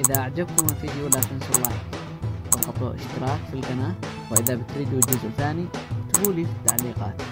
إذا أعجبكم الفيديو لا تنسوا لايك وخطوة اشتراك في القناة وإذا بتريدوا جزء ثاني اكتبوا لي في التعليقات.